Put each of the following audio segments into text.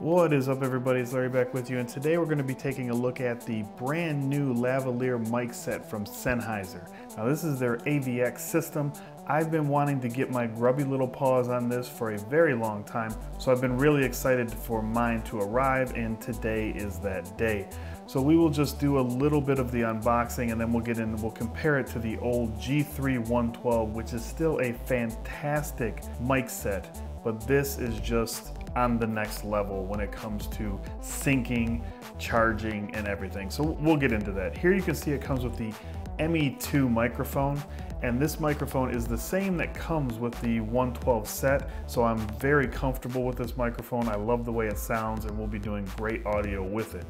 What is up everybody, it's Larry back with you and today we're going to be taking a look at the brand new lavalier mic set from Sennheiser. Now this is their AVX system. I've been wanting to get my grubby little paws on this for a very long time, so I've been really excited for mine to arrive and today is that day. So we will just do a little bit of the unboxing and then we'll get in, we'll compare it to the old G3 112, which is still a fantastic mic set, but this is just on the next level when it comes to syncing, charging, and everything. So we'll get into that. Here you can see it comes with the ME2 microphone and this microphone is the same that comes with the 112 set so I'm very comfortable with this microphone I love the way it sounds and we'll be doing great audio with it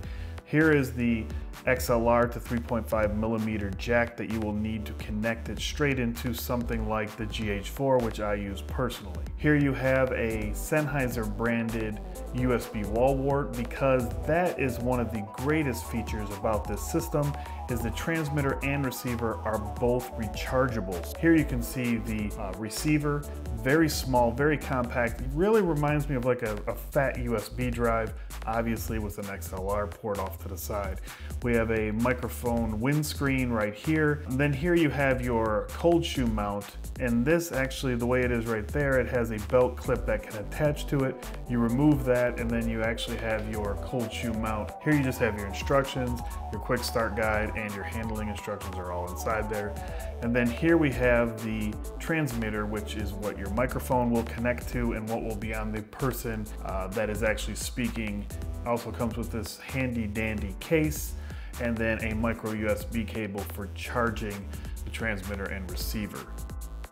here is the XLR to 3.5 millimeter jack that you will need to connect it straight into something like the GH4, which I use personally. Here you have a Sennheiser branded USB wall wart because that is one of the greatest features about this system is the transmitter and receiver are both rechargeable. Here you can see the uh, receiver, very small, very compact. It really reminds me of like a, a fat USB drive, obviously with an XLR port off to the side. We have a microphone windscreen right here. And then here you have your cold shoe mount. And this actually, the way it is right there, it has a belt clip that can attach to it. You remove that and then you actually have your cold shoe mount. Here you just have your instructions, your quick start guide, and your handling instructions are all inside there. And then here we have the transmitter, which is what your microphone will connect to and what will be on the person uh, that is actually speaking. Also comes with this handy dandy case and then a micro USB cable for charging the transmitter and receiver.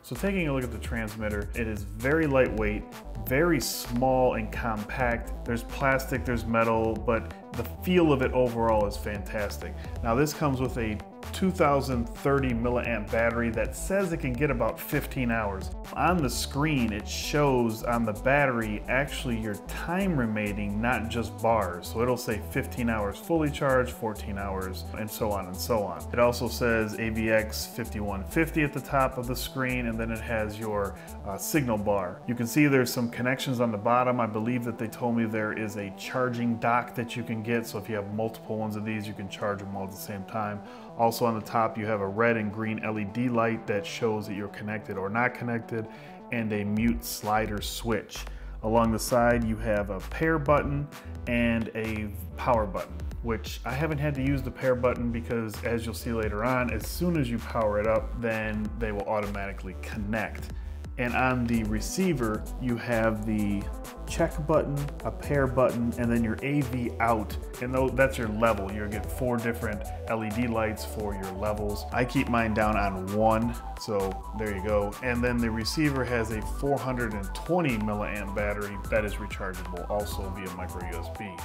So taking a look at the transmitter, it is very lightweight, very small and compact. There's plastic, there's metal, but the feel of it overall is fantastic. Now this comes with a 2030 milliamp battery that says it can get about 15 hours. On the screen, it shows on the battery actually your time remaining, not just bars. So it'll say 15 hours fully charged, 14 hours, and so on and so on. It also says AVX 5150 at the top of the screen, and then it has your uh, signal bar. You can see there's some connections on the bottom. I believe that they told me there is a charging dock that you can get. So if you have multiple ones of these, you can charge them all at the same time. Also on the top, you have a red and green LED light that shows that you're connected or not connected and a mute slider switch. Along the side, you have a pair button and a power button, which I haven't had to use the pair button because as you'll see later on, as soon as you power it up, then they will automatically connect. And on the receiver, you have the check button, a pair button, and then your AV out. And that's your level. You'll get four different LED lights for your levels. I keep mine down on one, so there you go. And then the receiver has a 420 milliamp battery that is rechargeable also via micro USB.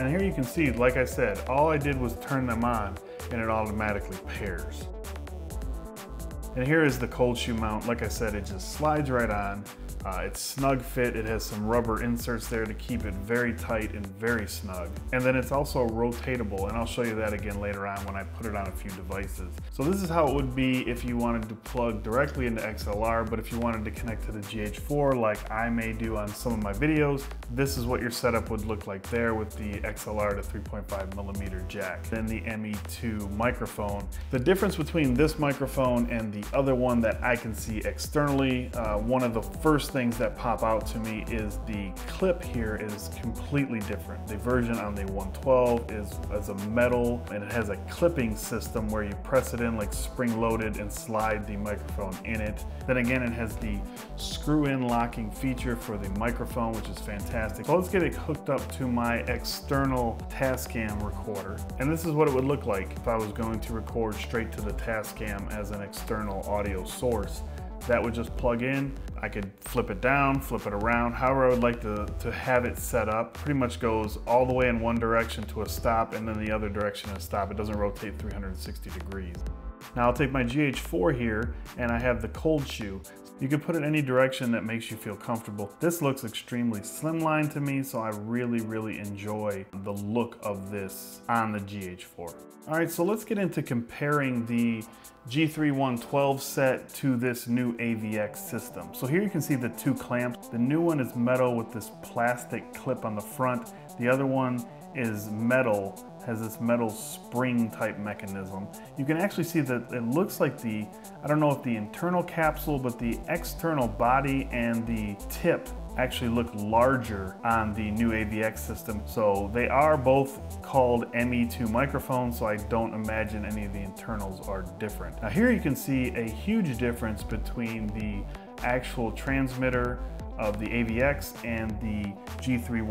And here you can see, like I said, all I did was turn them on and it automatically pairs. And here is the cold shoe mount. Like I said, it just slides right on. Uh, it's snug fit, it has some rubber inserts there to keep it very tight and very snug. And then it's also rotatable, and I'll show you that again later on when I put it on a few devices. So this is how it would be if you wanted to plug directly into XLR, but if you wanted to connect to the GH4 like I may do on some of my videos, this is what your setup would look like there with the XLR to 3.5 millimeter jack. Then the ME2 microphone. The difference between this microphone and the other one that I can see externally, uh, one of the first things that pop out to me is the clip here is completely different. The version on the 112 is as a metal and it has a clipping system where you press it in like spring loaded and slide the microphone in it. Then again, it has the screw in locking feature for the microphone, which is fantastic. So let's get it hooked up to my external Tascam recorder. And this is what it would look like if I was going to record straight to the Tascam as an external audio source that would just plug in. I could flip it down, flip it around, however I would like to, to have it set up. Pretty much goes all the way in one direction to a stop and then the other direction a stop. It doesn't rotate 360 degrees. Now I'll take my GH4 here and I have the cold shoe. You can put it any direction that makes you feel comfortable. This looks extremely slimline to me, so I really, really enjoy the look of this on the GH4. All right, so let's get into comparing the G3 set to this new AVX system. So here you can see the two clamps. The new one is metal with this plastic clip on the front. The other one is metal, has this metal spring type mechanism. You can actually see that it looks like the, I don't know if the internal capsule, but the external body and the tip actually look larger on the new AVX system. So they are both called ME2 microphones, so I don't imagine any of the internals are different. Now here you can see a huge difference between the actual transmitter of the AVX and the G3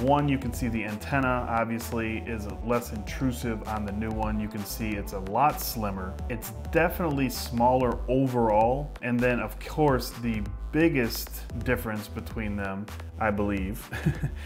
one, you can see the antenna obviously is less intrusive on the new one. You can see it's a lot slimmer. It's definitely smaller overall. And then of course, the biggest difference between them, I believe,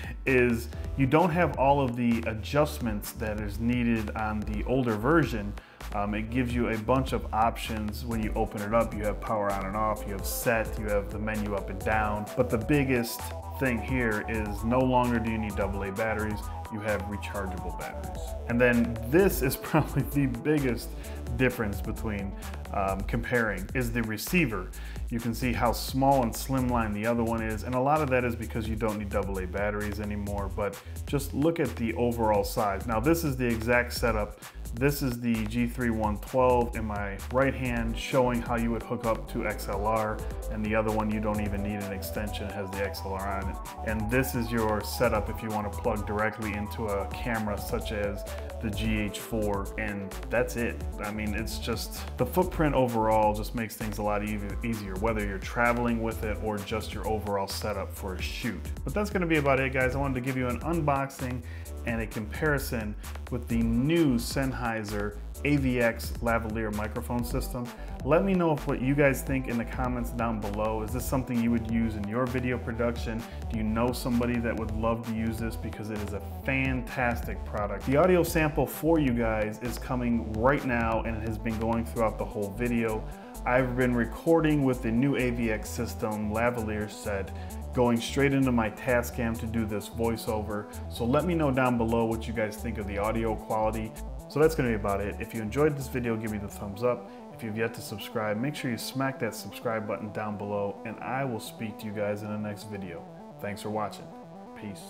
is you don't have all of the adjustments that is needed on the older version. Um, it gives you a bunch of options when you open it up. You have power on and off, you have set, you have the menu up and down. But the biggest thing here is no longer do you need AA batteries, you have rechargeable batteries. And then this is probably the biggest difference between um, comparing is the receiver. You can see how small and slimline the other one is, and a lot of that is because you don't need AA batteries anymore, but just look at the overall size. Now this is the exact setup this is the G3 in my right hand showing how you would hook up to XLR and the other one you don't even need an extension, it has the XLR on it. And this is your setup if you want to plug directly into a camera such as the GH4 and that's it. I mean it's just the footprint overall just makes things a lot easier whether you're traveling with it or just your overall setup for a shoot. But that's going to be about it guys. I wanted to give you an unboxing and a comparison with the new Sennheiser AVX lavalier microphone system. Let me know what you guys think in the comments down below. Is this something you would use in your video production? Do you know somebody that would love to use this because it is a fantastic product. The audio sample for you guys is coming right now and it has been going throughout the whole video. I've been recording with the new AVX system lavalier set going straight into my Tascam to do this voiceover. So let me know down below what you guys think of the audio quality. So that's gonna be about it. If you enjoyed this video, give me the thumbs up. If you've yet to subscribe, make sure you smack that subscribe button down below and I will speak to you guys in the next video. Thanks for watching. Peace.